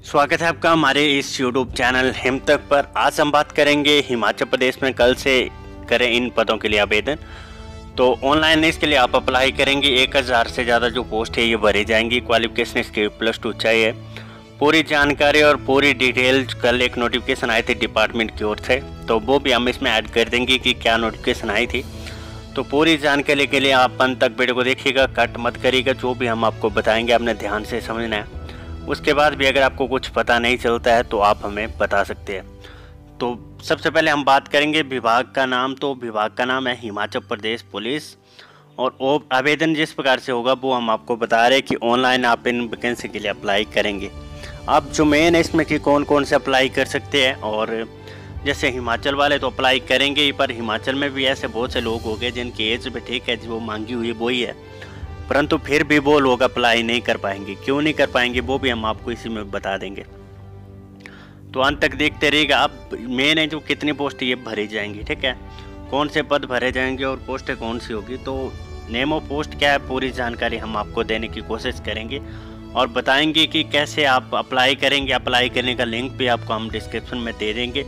स्वागत है आपका हमारे इस यूट्यूब चैनल हिम तक पर। आज हम बात करेंगे हिमाचल प्रदेश में कल से करें इन पदों के लिए आवेदन। तो ऑनलाइन इसके लिए आप अप्लाई करेंगे। एक हज़ार से ज़्यादा जो पोस्ट है, ये भरी जाएँगी। क्वालिफिकेशन इसके प्लस टू चाहिए। पूरी जानकारी और पूरी डिटेल कल एक नोटिफिकेशन आई थी डिपार्टमेंट की ओर से। तो वो भी हम इसमें ऐड कर देंगे कि क्या नोटिफिकेशन आई थी। तो पूरी जानकारी के लिए आप अंत तक वीडियो को देखिएगा कट मत करिएगा। जो भी हम आपको बताएँगे, आपने ध्यान से समझना है। उसके बाद भी अगर आपको कुछ पता नहीं चलता है तो आप हमें बता सकते हैं। तो सबसे पहले हम बात करेंगे विभाग का नाम। तो विभाग का नाम है हिमाचल प्रदेश पुलिस। और आवेदन जिस प्रकार से होगा, वो हम आपको बता रहे हैं कि ऑनलाइन आप इन वैकेंसी के लिए अप्लाई करेंगे। आप जो मेन है, इसमें कि कौन कौन से अप्लाई कर सकते हैं, और जैसे हिमाचल वाले तो अप्लाई करेंगे ही, पर हिमाचल में भी ऐसे बहुत से लोग हो गए, जिनकी एज भी ठीक है, जो मांगी हुई वही है। परंतु फिर भी वो लोग अप्लाई नहीं कर पाएँगे। क्यों नहीं कर पाएँगे, वो भी हम आपको इसी में बता देंगे। तो अंत तक देखते रहिएगा आप मेन है जो कितनी पोस्ट ये भरी जाएँगी, ठीक है? कौन से पद भरे जाएँगे और पोस्टें कौन सी होगी? तो नेम ऑफ़ पोस्ट क्या है, पूरी जानकारी हम आपको देने की कोशिश करेंगे। और बताएँगे कि कैसे आप अप्लाई करेंगे। अप्लाई करने का लिंक भी आपको हम डिस्क्रिप्शन में दे देंगे।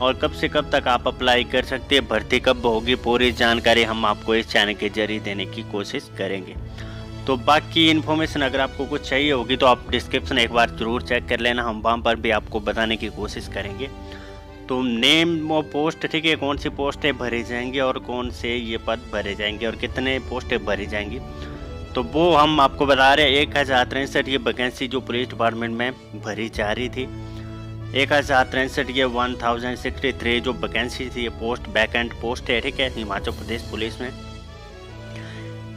और कब से कब तक आप अप्लाई कर सकते हैं, भर्ती कब होगी, पूरी जानकारी हम आपको इस चैनल के ज़रिए देने की कोशिश करेंगे। तो बाकी इन्फॉर्मेशन अगर आपको कुछ चाहिए होगी तो आप डिस्क्रिप्शन एक बार ज़रूर चेक कर लेना, हम वहाँ पर भी आपको बताने की कोशिश करेंगे। तो नेम और पोस्ट ठीक है, कौन सी पोस्टें भरी जाएँगी और कौन से ये पद भरे जाएँगे और कितने पोस्टें भरी जाएँगी। तो वो हम आपको बता रहे हैं, एक हज़ार तिरसठ ये वैकेंसी जो पुलिस डिपार्टमेंट में भरी जा रही थी। एक हज़ार तिरसठ ये वन थाउज़ेंड सिक्सटी थ्री जो वैकेंसी थी, ये पोस्ट एंड पोस्ट है, ठीक है? हिमाचल प्रदेश पुलिस में।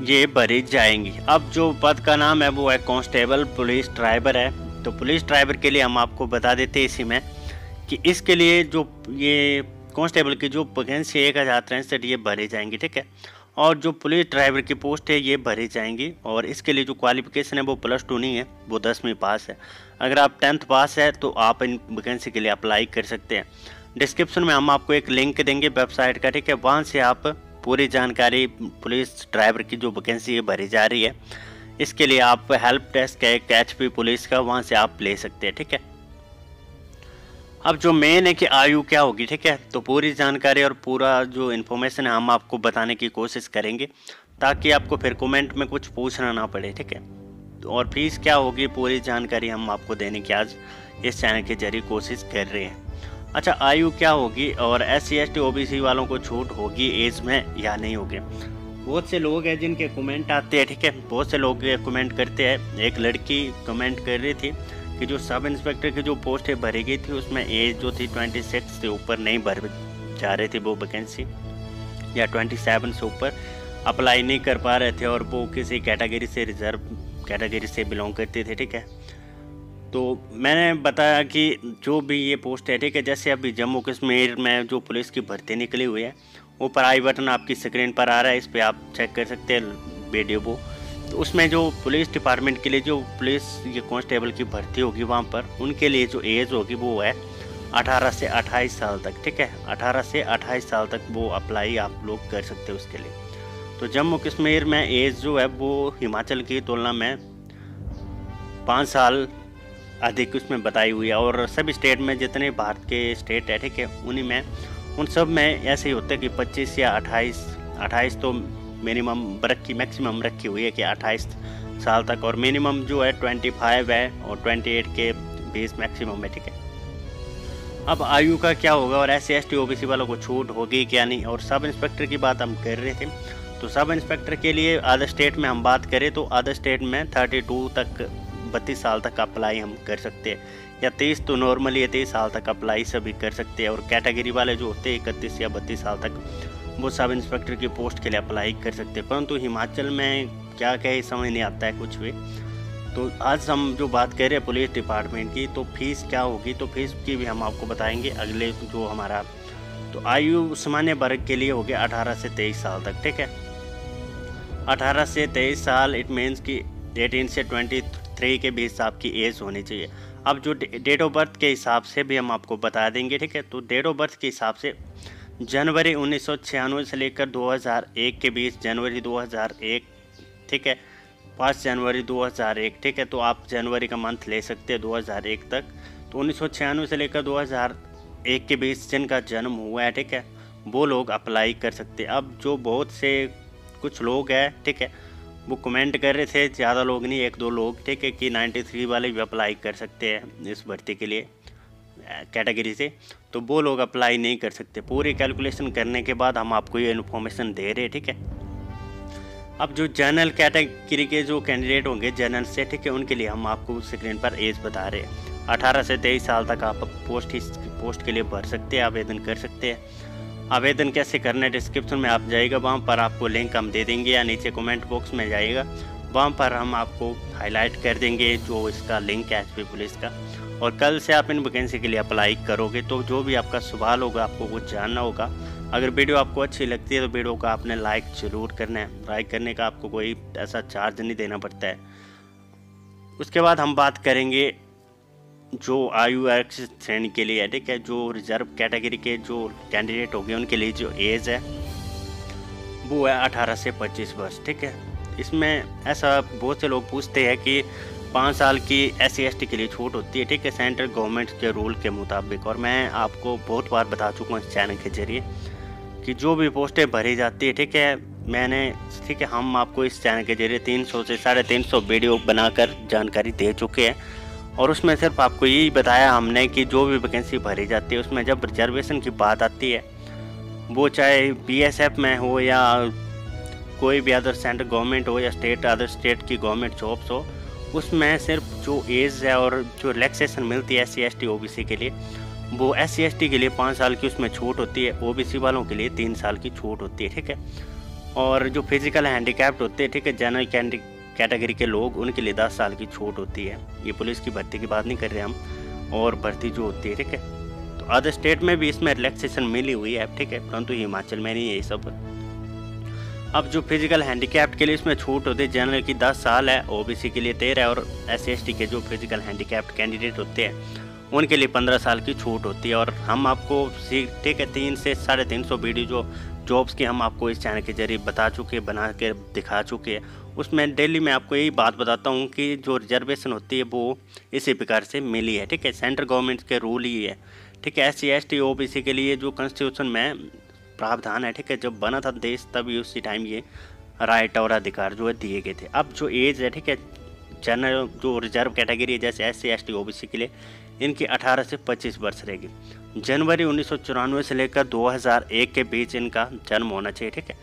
ये भरी जाएँगी। अब जो पद का नाम है, वो है कांस्टेबल पुलिस ड्राइवर है। तो पुलिस ड्राइवर के लिए हम आपको बता देते हैं इसी में कि इसके लिए जो ये कांस्टेबल की जो वैकेंसी एक हज़ार तिरसठ ये भरी जाएँगी, ठीक है? और जो पुलिस ड्राइवर की पोस्ट है, ये भरी जाएँगी। और इसके लिए जो क्वालिफिकेशन है, वो प्लस टू नहीं है, वो दसवीं पास है। अगर आप टेंथ पास है तो आप इन वैकेंसी के लिए अप्लाई कर सकते हैं। डिस्क्रिप्शन में हम आपको एक लिंक देंगे वेबसाइट का, ठीक है? वहाँ से आप पूरी जानकारी पुलिस ड्राइवर की जो वैकेंसी है, भरी जा रही है। इसके लिए आप हेल्प डेस्क है एक एच पुलिस का, वहाँ से आप ले सकते हैं, ठीक है? अब जो मेन है कि आयु क्या होगी, ठीक है? तो पूरी जानकारी और पूरा जो इन्फॉर्मेशन है, हम आपको बताने की कोशिश करेंगे, ताकि आपको फिर कमेंट में कुछ पूछना ना पड़े, ठीक है? और फ़ीस क्या होगी, पूरी जानकारी हम आपको देने की आज इस चैनल के ज़रिए कोशिश कर रहे हैं। अच्छा आयु क्या होगी और S C S T O B C वालों को छूट होगी एज में या नहीं होगी? बहुत से लोग हैं जिनके कमेंट आते हैं, ठीक है? बहुत से लोग कमेंट करते हैं। एक लड़की कमेंट कर रही थी कि जो सब इंस्पेक्टर की जो पोस्ट है, भरी गई थी, उसमें एज जो थी ट्वेंटी सिक्स से ऊपर नहीं भर जा रहे थे वो वैकेंसी या ट्वेंटी सेवन से ऊपर अप्लाई नहीं कर पा रहे थे और वो किसी कैटेगरी से रिज़र्व कैटेगरी से बिलोंग करते थे, ठीक है? तो मैंने बताया कि जो भी ये पोस्ट है, ठीक है, जैसे अभी जम्मू कश्मीर में जो पुलिस की भर्ती निकली हुई है ऊपर आई बटन आपकी स्क्रीन पर आ रहा है, इस पर आप चेक कर सकते हैं वीडियो को तो उसमें जो पुलिस डिपार्टमेंट के लिए जो पुलिस ये कांस्टेबल की भर्ती होगी वहाँ पर, उनके लिए जो एज होगी वो है 18 से 28 साल तक, ठीक है? 18 से 28 साल तक वो अप्लाई आप लोग कर सकते हो उसके लिए। तो जम्मू कश्मीर में एज जो है वो हिमाचल की तुलना में पाँच साल अधिक उसमें बताई हुई है और सभी स्टेट में जितने भारत के स्टेट है, ठीक है, उन्हीं में, उन सब में ऐसे ही होता है कि 25 या 28 28 तो मिनिमम रखी मैक्सिमम रखी हुई है कि 28 साल तक, और मिनिमम जो है 25 है और 28 के बीस मैक्सिमम है, ठीक है? अब आयु का क्या होगा और एस सी वालों को छूट होगी क्या नहीं? और सब इंस्पेक्टर की बात हम कर रहे थे तो सब इंस्पेक्टर के लिए अदर स्टेट में हम बात करें तो अदर स्टेट में 32 तक बत्तीस साल तक अप्लाई हम कर सकते हैं, या तेईस तो नॉर्मली है तेईस साल तक अप्लाई सभी कर सकते हैं, और कैटेगरी वाले जो होते हैं, इकतीस या बत्तीस साल तक वो सब इंस्पेक्टर की पोस्ट के लिए अप्लाई कर सकते हैं। परंतु हिमाचल में क्या क्या समझ नहीं आता है कुछ भी। तो आज हम जो बात कर रहे हैं पुलिस डिपार्टमेंट की तो फ़ीस क्या होगी? तो फ़ीस की भी हम आपको बताएँगे अगले जो हमारा तो आयु सामान्य वर्ग के लिए हो गया अठारह से तेईस साल तक, ठीक है? अठारह से तेईस साल इट मीन्स कि एटीन से ट्वेंटी थ्री के बीच आपकी एज होनी चाहिए। अब जो डेट ऑफ़ बर्थ के हिसाब से भी हम आपको बता देंगे, ठीक है? तो डेट ऑफ़ बर्थ के हिसाब से जनवरी उन्नीस सौ छियानवे से लेकर 2001 के बीच, जनवरी 2001 ठीक है? पाँच जनवरी 2001 ठीक है? तो आप जनवरी का मंथ ले सकते हैं 2001 तक। तो उन्नीस सौ छियानवे से लेकर 2001 के बीच जिनका जन्म हुआ है, ठीक है? वो लोग अप्लाई कर सकते हैं। अब जो बहुत से कुछ लोग हैं, ठीक है? वो कमेंट कर रहे थे, ज़्यादा लोग नहीं, एक दो लोग, ठीक है? कि 93 वाले भी अप्लाई कर सकते हैं इस भर्ती के लिए कैटेगरी से। तो वो लोग अप्लाई नहीं कर सकते। पूरी कैलकुलेशन करने के बाद हम आपको ये इन्फॉर्मेशन दे रहे हैं, ठीक है? अब जो जनरल कैटेगरी के जो कैंडिडेट होंगे जनरल से, ठीक है, उनके लिए हम आपको स्क्रीन पर एज बता रहे हैं। अठारह से तेईस साल तक आप पोस्ट पोस्ट के लिए भर सकते हैं, आवेदन कर सकते हैं। आवेदन कैसे करना है डिस्क्रिप्शन में आप जाइएगा, वहाँ पर आपको लिंक हम दे देंगे या नीचे कमेंट बॉक्स में जाइएगा। वहाँ पर हम आपको हाईलाइट कर देंगे जो इसका लिंक है एच पुलिस का। और कल से आप इन वैकेंसी के लिए अप्लाई करोगे तो जो भी आपका सवाल होगा, आपको कुछ जानना होगा। अगर वीडियो आपको अच्छी लगती है तो वीडियो को आपने लाइक ज़रूर करना है। लाइक करने का आपको कोई ऐसा चार्ज नहीं देना पड़ता है। उसके बाद हम बात करेंगे जो आयु आरक्षित श्रेणी के लिए है ठीक है? जो रिज़र्व कैटेगरी के जो कैंडिडेट हो गए उनके लिए जो एज है, वो है अठारह से पच्चीस वर्ष, ठीक है? इसमें ऐसा बहुत से लोग पूछते हैं कि पाँच साल की एस सी के लिए छूट होती है, ठीक है? सेंट्रल गवर्नमेंट के रूल के मुताबिक। और मैं आपको बहुत बार बता चुका हूँ इस चैनल के ज़रिए कि जो भी पोस्टें भरी जाती है, ठीक है? मैंने, ठीक है, हम आपको इस चैनल के ज़रिए 300 से साढ़े तीन सौ वीडियो बनाकर जानकारी दे चुके हैं। और उसमें सिर्फ़ आपको यही बताया हमने कि जो भी वैकेंसी भरी जाती है, उसमें जब रिजर्वेशन की बात आती है, वो चाहे बीएसएफ में हो या कोई भी अदर सेंट्रल गवर्नमेंट हो या स्टेट अदर स्टेट की गवर्नमेंट जॉब्स हो उसमें सिर्फ़ जो एज है और जो रिलैक्सेशन मिलती है S C S T O B C के लिए, वो एस सी एस टी के लिए पाँच साल की उसमें छूट होती है ओ बी सी वालों के लिए तीन साल की छूट होती है, ठीक है? और जो फ़िज़िकल हैंडीकैप्ड होते हैं, ठीक है जनरल कैंडी कैटेगरी के लोग, उनके लिए दस साल की छूट होती है। ये पुलिस की भर्ती की बात नहीं कर रहे हम, और भर्ती जो होती है, ठीक है? तो अदर स्टेट में भी इसमें रिलैक्सेशन मिली हुई है, ठीक है? परंतु हिमाचल में नहीं है ये सब। अब जो फ़िज़िकल हैंडीकैप्ड के लिए इसमें छूट होती है जनरल की दस साल है ओबीसी के लिए तेरह है और एस के जो फ़िज़िकल हैंडीकैप्ड कैंडिडेट होते हैं, उनके लिए पंद्रह साल की छूट होती है। और हम आपको ठीक है तीन से साढ़े तीन सौ वीडियो जो जॉब्स की हम आपको इस चैनल के ज़रिए बता चुके बना के दिखा चुके हैं। उसमें डेली मैं आपको यही बात बताता हूँ कि जो रिजर्वेशन होती है, वो इसी प्रकार से मिली है, ठीक है? सेंट्रल गवर्नमेंट के रूल ही है, ठीक है? S C S T O B C के लिए जो कॉन्स्टिट्यूशन में प्रावधान है, ठीक है? जब बना था देश, तभी उसी टाइम ये राइट और अधिकार जो है दिए गए थे। अब जो एज है, ठीक है? जनरल जो रिज़र्व कैटेगरी है, जैसे S C S T O B C के लिए, इनकी 18 से 25 वर्ष रहेगी। जनवरी उन्नीस सौ चौरानवे से लेकर 2001 के बीच इनका जन्म होना चाहिए, ठीक है?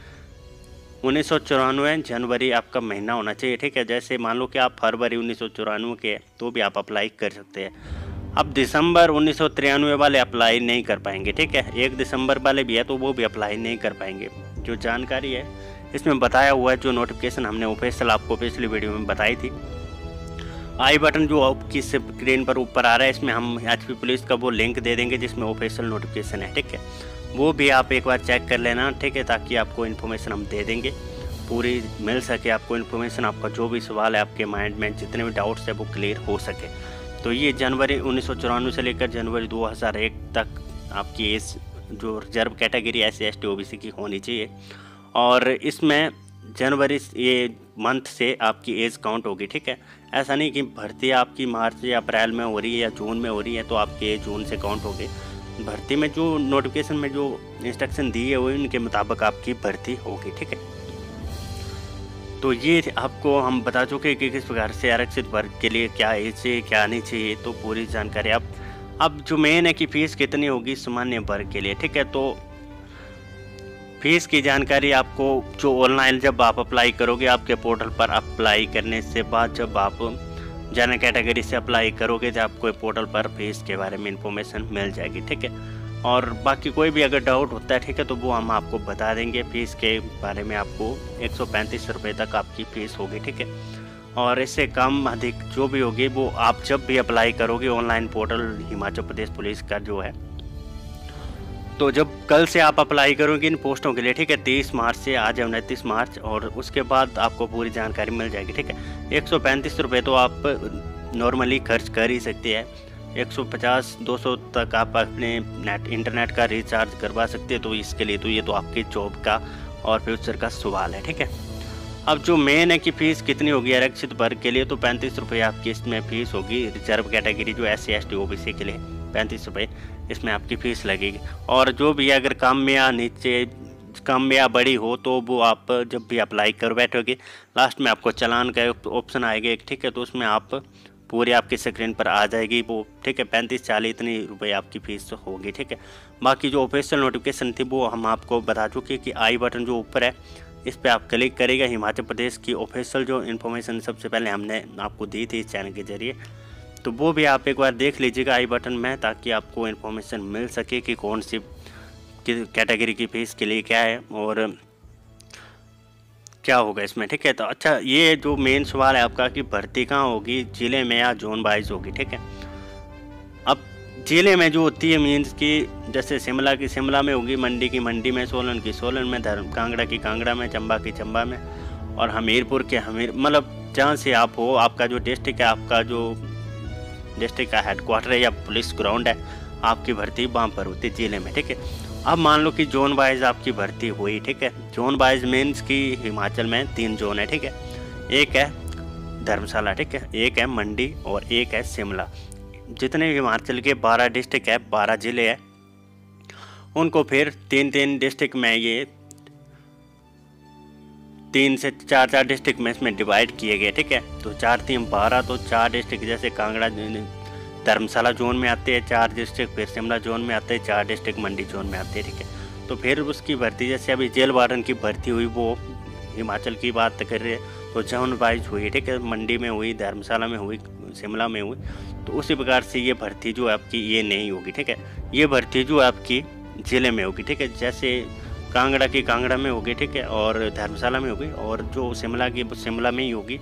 उन्नीस सौ चौरानवे जनवरी आपका महीना होना चाहिए, ठीक है? जैसे मान लो कि आप फरवरी उन्नीस सौ चौरानवे के तो भी आप अप्लाई कर सकते हैं। अब दिसंबर उन्नीस सौ तिरानवे वाले अप्लाई नहीं कर पाएँगे, ठीक है? एक दिसंबर वाले भी है तो वो भी अप्लाई नहीं कर पाएँगे। जो जानकारी है, इसमें बताया हुआ है, जो नोटिफिकेशन हमने ऑफिशियल आपको पिछली वीडियो में बताई थी। आई बटन जो आपकी स्क्रीन पर ऊपर आ रहा है, इसमें हम एचपी पुलिस का वो लिंक दे देंगे, जिसमें ऑफिशियल नोटिफिकेशन है, ठीक है? वो भी आप एक बार चेक कर लेना, ठीक है, ताकि आपको इन्फॉर्मेशन हम दे देंगे। पूरी मिल सके आपको इन्फॉर्मेशन आपका जो भी सवाल है, आपके माइंड में जितने भी डाउट्स है, वो क्लियर हो सके। तो ये जनवरी उन्नीस सौ चौरानवे से लेकर जनवरी 2001 तक आपकी एज जो reserve category S C S T O B C की होनी चाहिए। और इसमें जनवरी ये मंथ से आपकी एज काउंट होगी, ठीक है? ऐसा नहीं कि भर्ती आपकी मार्च या अप्रैल में हो रही है या जून में हो रही है तो आपकी एज जून से काउंट होगी। भर्ती में जो नोटिफिकेशन में जो इंस्ट्रक्शन दिए हुए उनके मुताबिक आपकी भर्ती होगी, ठीक है? तो ये आपको हम बता चुके हैं कि किस प्रकार से आरक्षित वर्ग के लिए क्या एज चाहिए, क्या नहीं चाहिए तो पूरी जानकारी आप, अब जो मेन है कि फ़ीस कितनी होगी सामान्य वर्ग के लिए, ठीक है? तो फ़ीस की जानकारी आपको जो ऑनलाइन जब आप अप्लाई करोगे, आपके पोर्टल पर अप्लाई करने से बाद जब आप जनरल कैटेगरी से अप्लाई करोगे तो आपको पोर्टल पर फ़ीस के बारे में इंफॉर्मेशन मिल जाएगी, ठीक है? और बाकी कोई भी अगर डाउट होता है, ठीक है तो वो हम आपको बता देंगे फ़ीस के बारे में आपको। एक सौ तक आपकी फ़ीस होगी, ठीक है? और इससे कम, अधिक जो भी होगी, वो आप जब भी अप्लाई करोगे online portal Himachal Pradesh police का जो है तो जब कल से आप अप्लाई करोगे इन पोस्टों के लिए, ठीक है, तीस मार्च से आज है उनतीस मार्च, और उसके बाद आपको पूरी जानकारी मिल जाएगी, ठीक है? एक सौ तो आप नॉर्मली खर्च कर ही सकते हैं। 150 200 तक आप अपने नेट इंटरनेट का रिचार्ज करवा सकते हैं तो इसके लिए तो ये तो आपके जॉब का और फ्यूचर का सवाल है, ठीक है? अब जो मेन है कि फ़ीस कितनी होगी आरक्षित वर्ग के लिए तो पैंतीस रुपये आपकी इसमें फ़ीस होगी रिज़र्व कैटेगरी जो S C S T O B C के लिए पैंतीस रुपये इसमें आपकी फ़ीस लगेगी। और जो भी अगर कम या नीचे, कम या बड़ी हो तो वो आप जब भी अप्लाई कर बैठोगे लास्ट में आपको चलान का ऑप्शन आएगा एक, ठीक है? तो उसमें आप पूरी आपकी स्क्रीन पर आ जाएगी। वो, ठीक है, पैंतीस, चालीस इतनी रुपए आपकी फ़ीस होगी, ठीक है। बाकी जो ऑफिशियल नोटिफिकेशन थी, वो हम आपको बता चुके कि आई बटन जो ऊपर है, इस पर आप क्लिक करेगा। हिमाचल प्रदेश की ऑफिशियल जो इन्फॉर्मेशन सबसे पहले हमने आपको दी थी इस चैनल के ज़रिए। तो वो भी आप एक बार देख लीजिएगा आई बटन में, ताकि आपको इन्फॉर्मेशन मिल सके कि कौन सी कैटेगरी की फ़ीस के लिए क्या है। और क्या होगा इसमें, ठीक है? तो अच्छा ये जो मेन सवाल है आपका कि भर्ती कहाँ होगी? ज़िले में या जोन वाइज होगी, ठीक है? अब ज़िले में जो होती है मीन्स कि जैसे शिमला की, शिमला में होगी, मंडी की, मंडी में, सोलन की, सोलन में, धर्म, कांगड़ा की, कांगड़ा में, चंबा की, चंबा में और हमीरपुर के, हमीर मतलब जहाँ से आप हो, आपका जो डिस्ट्रिक्ट है, आपका जो डिस्ट्रिक्ट का हेडक्वार्टर है या पुलिस ग्राउंड है, आपकी भर्ती वहाँ पर होती है ज़िले में, ठीक है? अब मान लो कि जोन वाइज आपकी भर्ती हुई, ठीक है? जोन वाइज मीन्स की हिमाचल में तीन जोन है, ठीक है? एक है धर्मशाला, ठीक है? एक है मंडी और एक है शिमला। जितने हिमाचल के बारह डिस्ट्रिक्ट है, बारह ज़िले हैं, उनको फिर तीन तीन डिस्ट्रिक्ट में ये तीन से चार चार डिस्ट्रिक्ट में इसमें डिवाइड किए गए, ठीक है? तो चार तीन बारह तो चार डिस्ट्रिक्ट जैसे कांगड़ा धर्मशाला जोन में आते हैं, चार डिस्ट्रिक्ट फिर शिमला जोन में आते हैं, चार डिस्ट्रिक्ट मंडी जोन में आते हैं, ठीक है? तो फिर उसकी भर्ती, जैसे अभी जेल वार्डन की भर्ती हुई, वो हिमाचल की बात कर रहे हैं तो जोन वाइज हुई, ठीक है? मंडी में हुई, धर्मशाला में हुई, शिमला में हुई तो उसी प्रकार से ये भर्ती जो आपकी, ये नहीं होगी, ठीक है? ये भर्ती जो आपकी ज़िले में होगी, ठीक है? जैसे कांगड़ा की कांगड़ा में होगी, ठीक है? और धर्मशाला में होगी, और जो शिमला की, शिमला में ही होगी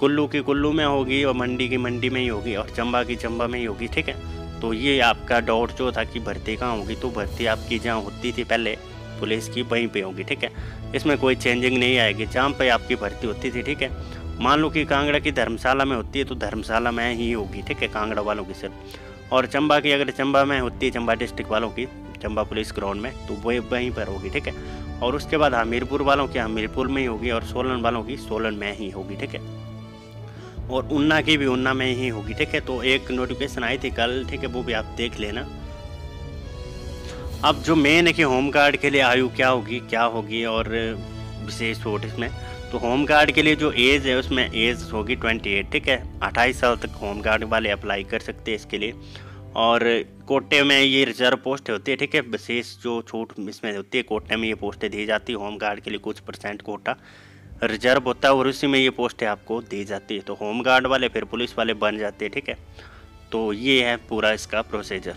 कुल्लू की कुल्लू में होगी और मंडी की मंडी में ही होगी और चंबा की चंबा में ही होगी, ठीक है? तो ये आपका डाउट जो था कि भर्ती कहाँ होगी तो भर्ती आपकी जहाँ होती थी पहले, पुलिस की वहीं पे होगी, ठीक है? इसमें कोई चेंजिंग नहीं आएगी, जहाँ पे आपकी भर्ती होती थी, ठीक है? मान लो कि कांगड़ा की धर्मशाला में होती है तो धर्मशाला में ही होगी, ठीक है, कांगड़ा वालों की सिर्फ़। और चंबा की अगर चंबा में होती है, चंबा डिस्ट्रिक्ट वालों की, चंबा पुलिस ग्राउंड में तो वो वहीं पर होगी, ठीक है? और उसके बाद हमीरपुर वालों की, हमीरपुर में ही होगी और सोलन वालों की, सोलन में ही होगी, ठीक है? और उन्ना की भी उन्ना में ही होगी, ठीक है? तो एक नोटिफिकेशन आई थी कल, ठीक है, वो भी आप देख लेना। अब जो मेन है कि होम गार्ड के लिए आयु क्या होगी क्या होगी और विशेष छूट इसमें? तो होम गार्ड के लिए जो एज है, उसमें एज होगी ट्वेंटी एट ठीक है? अट्ठाईस साल तक होम गार्ड वाले अप्लाई कर सकते हैं इसके लिए। और कोटे में ये रिज़र्व पोस्ट होती है, ठीक है? विशेष जो छूट इसमें होती है, कोटे में ये पोस्टें दी जाती है होम गार्ड के लिए कुछ परसेंट कोटा। रिज़र्व होता है और उसी में ये पोस्टें आपको दी जाती है। तो होम गार्ड वाले, फिर पुलिस वाले बन जाते हैं, ठीक है? तो ये है पूरा इसका प्रोसीजर।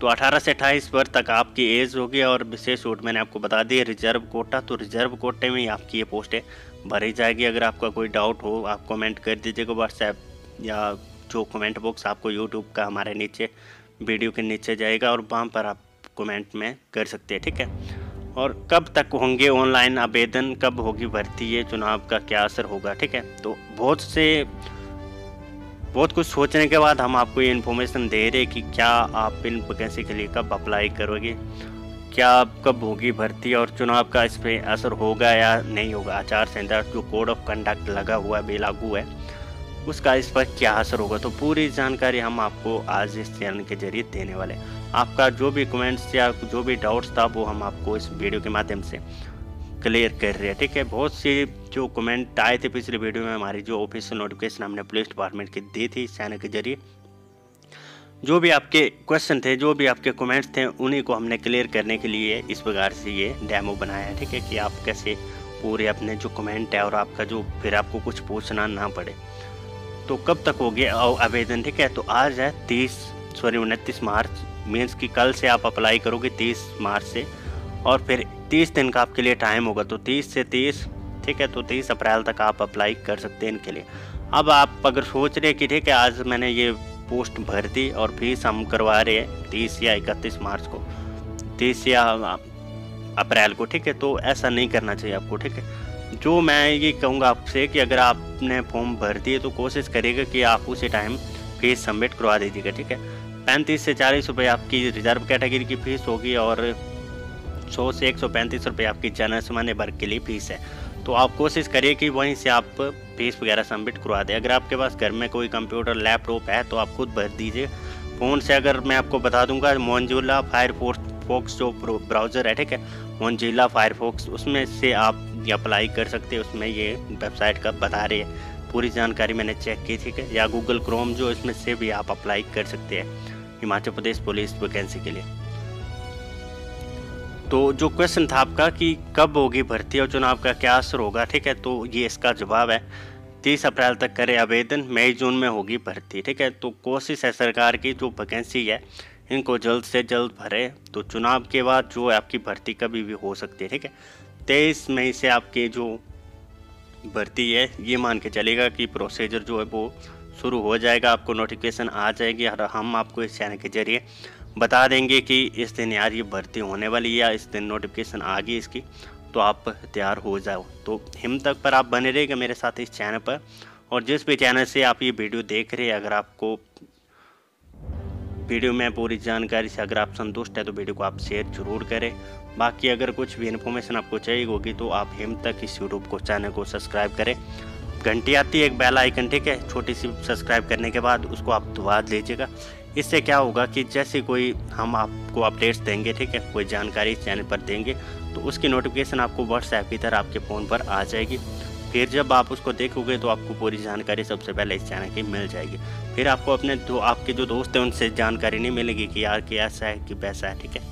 तो 18 से 28 वर्ष तक आपकी एज होगी और विशेष छूट मैंने आपको बता दी रिज़र्व कोटा तो रिज़र्व कोटे में ही आपकी ये पोस्टें भरी जाएगी। अगर आपका कोई डाउट हो, आप कमेंट कर दीजिएगा व्हाट्सएप या जो कमेंट बॉक्स आपको यूट्यूब का हमारे नीचे, वीडियो के नीचे जाएगा और वहाँ पर आप कमेंट में कर सकते हैं, ठीक है? और कब तक होंगे ऑनलाइन आवेदन, कब होगी भर्ती, ये चुनाव का क्या असर होगा, ठीक है? तो बहुत से, बहुत कुछ सोचने के बाद हम आपको ये इन्फॉर्मेशन दे रहे कि क्या आप इन वैकेंसी के लिए कब अप्लाई करोगे, क्या कब होगी भर्ती और चुनाव का इस पर असर होगा या नहीं होगा। आचार संहिता जो कोड ऑफ़ कंडक्ट लगा हुआ है, बेलागू है उसका इस पर क्या असर होगा? तो पूरी जानकारी हम आपको आज इस चैनल के ज़रिए देने वाले आपका जो भी कमेंट्स या जो भी डाउट्स था, वो हम आपको इस वीडियो के माध्यम से क्लियर कर रहे हैं, ठीक है? बहुत सी जो कमेंट आए थे पिछले वीडियो में, हमारी जो ऑफिशियल नोटिफिकेशन हमने पुलिस डिपार्टमेंट की दी थी इस चैनल के ज़रिए, जो भी आपके क्वेश्चन थे, जो भी आपके कमेंट्स थे, उन्हीं को हमने क्लियर करने के लिए इस प्रकार से ये डेमो बनाया है, ठीक है? कि आप कैसे पूरे अपने जो कमेंट है और आपका जो, फिर आपको कुछ पूछना ना पड़े। तो कब तक हो गया? आवेदन, ठीक है? तो आज है तीस सॉरी उनतीस मार्च। मीन्स कि कल से आप अप्लाई करोगे तीस मार्च से। और फिर तीस दिन का आपके लिए टाइम होगा। तो तीस से तीस, ठीक है? तो तीस अप्रैल तक आप अप्लाई कर सकते हैं इनके लिए। अब आप अगर सोच रहे कि, ठीक है, आज मैंने ये पोस्ट भर दी और फ़ीस हम करवा रहे हैं तीस या इकतीस मार्च को, तीस या अप्रैल को, ठीक है? तो ऐसा नहीं करना चाहिए आपको, ठीक है? जो मैं ये कहूँगा आपसे कि अगर आपने फॉर्म भर दिए तो कोशिश करिएगा कि आप उसी टाइम फ़ीस सबमिट करवा दीजिएगा, ठीक है? पैंतीस से चालीस रुपये आपकी रिज़र्व कैटेगरी की फ़ीस होगी और सौ से एक सौ पैंतीस रुपये आपकी जनरल सामान्य वर्ग के लिए फ़ीस है। तो आप कोशिश करिए कि वहीं से आप फ़ीस वगैरह सबमिट करवा दें। अगर आपके पास घर में कोई कंप्यूटर लैपटॉप है तो आप खुद भर दीजिए। फ़ोन से अगर मैं आपको बता दूँगा मोनजिला फायरफोर्स फोक्स जो ब्राउज़र है, ठीक है? मोनजिला फायरफोक्स उसमें से आप अप्लाई कर सकते हैं, उसमें ये वेबसाइट का बता रहे हैं। पूरी जानकारी मैंने चेक की, ठीक है? या गूगल क्रोम जो इसमें से भी आप अप्लाई कर सकते हैं हिमाचल प्रदेश पुलिस वैकेंसी के लिए। तो जो क्वेश्चन था आपका कि कब होगी भर्ती और चुनाव का क्या असर होगा, ठीक है? तो ये इसका जवाब है, तीस अप्रैल तक करे आवेदन, मई, जून में होगी भर्ती, ठीक है? तो कोशिश है सरकार की जो वैकेंसी है इनको जल्द से जल्द भरे। तो चुनाव के बाद जो आपकी भर्ती कभी भी हो सकती है, ठीक है? तेईस मई से आपके जो भर्ती है, ये मान के चलेगा कि प्रोसीजर जो है वो शुरू हो जाएगा, आपको नोटिफिकेशन आ जाएगी और हम आपको इस चैनल के ज़रिए बता देंगे कि इस दिन यार ये भर्ती होने वाली है या इस दिन नोटिफिकेशन आ गई इसकी तो आप तैयार हो जाओ। तो हिम तक पर आप बने रहेगा मेरे साथ इस चैनल पर। और जिस भी चैनल से आप ये वीडियो देख रहे हैं, अगर आपको वीडियो में पूरी जानकारी से अगर आप संतुष्ट है तो वीडियो को आप शेयर ज़रूर करें। बाकी अगर कुछ भी इन्फॉर्मेशन आपको चाहिए होगी तो आप हिम तक इस यूट्यूब को चैनल को सब्सक्राइब करें। घंटी आती है एक बेल आइकन ठीक है? छोटी सी सब्सक्राइब करने के बाद उसको आप दबा लीजिएगा इससे क्या होगा कि जैसे कोई हम आपको अपडेट्स देंगे, ठीक है? कोई जानकारी चैनल पर देंगे तो उसकी नोटिफिकेशन आपको व्हाट्सएप की तरह आपके फ़ोन पर आ जाएगी। फिर जब आप उसको देखोगे तो आपको पूरी जानकारी सबसे पहले इस चैनल की मिल जाएगी। फिर आपको अपने दो, आपके जो दोस्त हैं, उनसे जानकारी नहीं मिलेगी कि यार कि ऐसा है, कि वैसा है, ठीक है?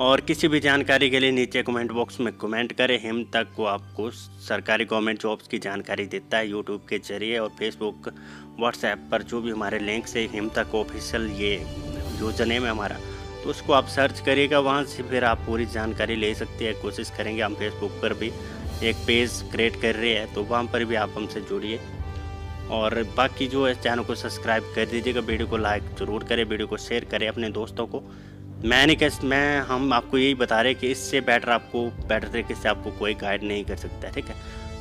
और किसी भी जानकारी के लिए नीचे कमेंट बॉक्स में कमेंट करें। हिम तक को आपको सरकारी गवर्नमेंट जॉब्स की जानकारी देता है यूट्यूब के ज़रिए और फेसबुक व्हाट्सएप पर जो भी हमारे लिंक से हिम तक ऑफिशियल ये यूज़र नेम है हमारा। तो उसको आप सर्च करिएगा, वहाँ से फिर आप पूरी जानकारी ले सकते हैं, कोशिश करेंगे हम फेसबुक पर भी। एक पेज क्रिएट कर रहे हैं तो वहाँ पर भी आप हमसे जुड़िए। और बाकी जो है चैनल को सब्सक्राइब कर दीजिएगा वीडियो को लाइक ज़रूर करें वीडियो को शेयर करें अपने दोस्तों को। मैं नहीं कह मैं, हम आपको यही बता रहे कि इससे बेटर आपको बेटर तरीके से आपको कोई गाइड नहीं कर सकता ठीक है?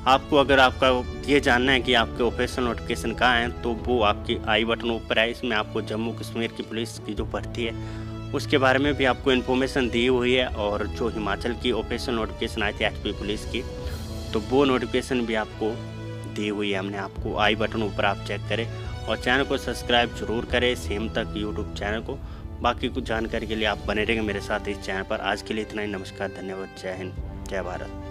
आपको अगर आपका ये जानना है कि आपके ऑपरेशन नोटिफिकेशन कहाँ हैं तो वो आपकी आई बटन ऊपर है, इसमें आपको जम्मू कश्मीर की पुलिस की जो भर्ती है, उसके बारे में भी आपको इन्फॉर्मेशन दी हुई है, और जो हिमाचल की ऑपरेशन नोटिफिकेशन आई थी एच पुलिस की तो वो नोटिफिकेशन भी आपको दी हुई है। हमने आपको आई बटन ऊपर आप चेक करें और चैनल को सब्सक्राइब ज़रूर करें। सेम तक यूट्यूब चैनल को। बाकी कुछ जानकारी के लिए आप बने रहेंगे मेरे साथ इस चैनल पर। आज के लिए इतना ही। नमस्कार, धन्यवाद। जय हिंद। जय भारत।